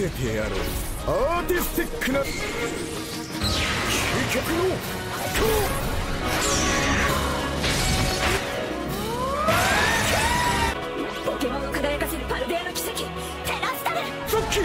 せてやろう。アーティスティックな究極のこうポケモンを輝かせるパルデアの奇跡。照らすため復帰